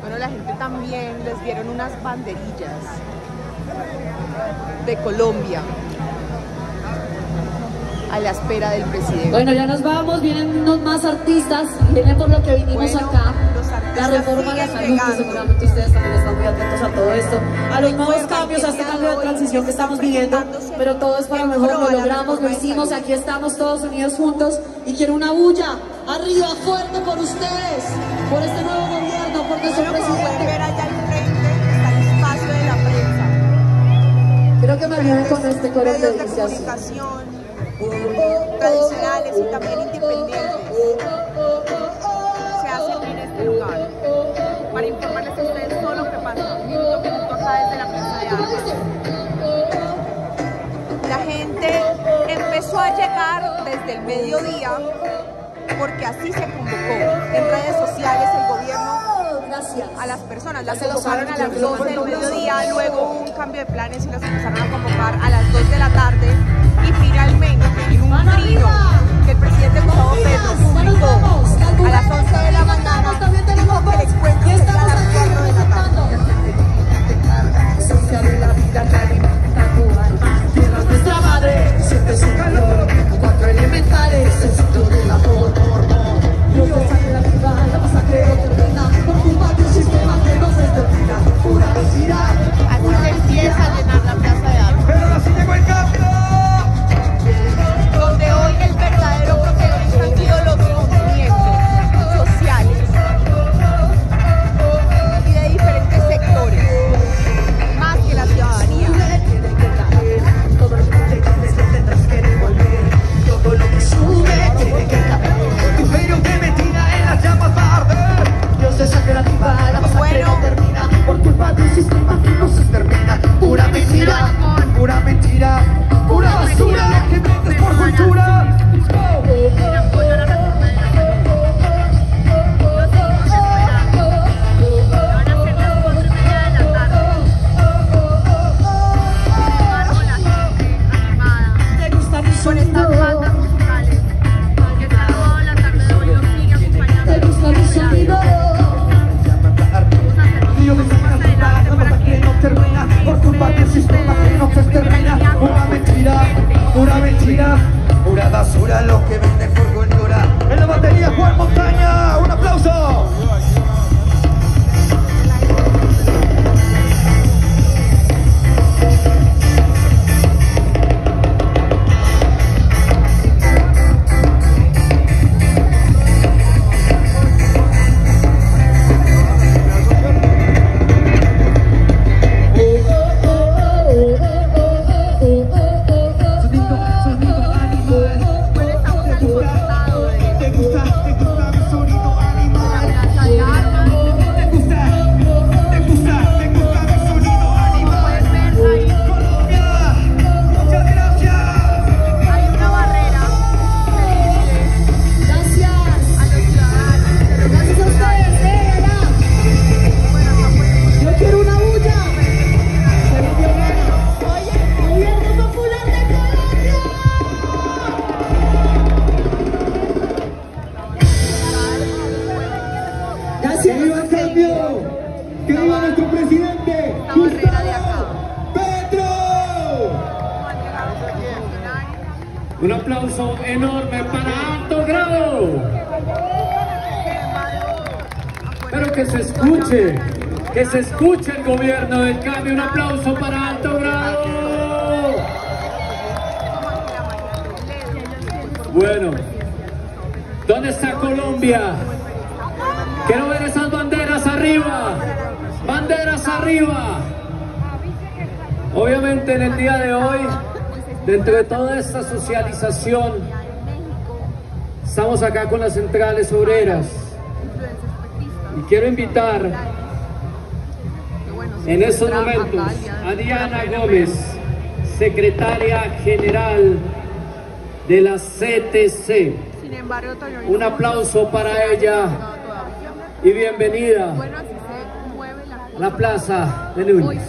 Bueno, la gente también les dieron unas banderillas de Colombia a la espera del presidente. Bueno, ya nos vamos, vienen unos más artistas, vienen por lo que vinimos Bueno, acá. La reforma a la salud, que llegando. seguramente ustedes también están muy atentos a todo esto. A los nuevos cambios, a este cambio de transición que estamos viviendo, pero todo es para mejor, lo logramos, lo hicimos, aquí estamos todos unidos juntos y quiero una bulla arriba, fuerte por ustedes, por este nuevo nuestro Bueno, como pueden presidente. ver allá al frente está el espacio de la prensa. Creo que ayuden con este coro medios de así. comunicación tradicionales y también independientes se hacen en este lugar para informarles a ustedes todo lo que pasa minuto a minuto acá desde la Plaza de Armas. La gente empezó a llegar desde el mediodía porque así se convocó en redes sociales el gobierno Gracias. a las personas. Las convocaron a las ya se lo 12 del mediodía, luego hubo un cambio de planes y las empezaron a convocar a las 2 de la tarde y finalmente en un ¡Mano trino que el presidente pura basura que metes por cultura. Basura lo que vende ¡Que viva el cambio! ¡Que viva nuestro presidente! Acá. ¡Petro! Un aplauso enorme para Alto Grado. Pero que se escuche, que se escuche el gobierno del cambio. Un aplauso para Alto Grado. Bueno, ¿dónde está Colombia? Quiero ver esas banderas arriba. Banderas arriba. Obviamente en el día de hoy, dentro de toda esta socialización, estamos acá con las centrales obreras. Y quiero invitar en estos momentos a Diana Gómez, secretaria general de la CTC. Un aplauso para ella y bienvenida Bueno, así se mueve la a la Plaza de Núñez.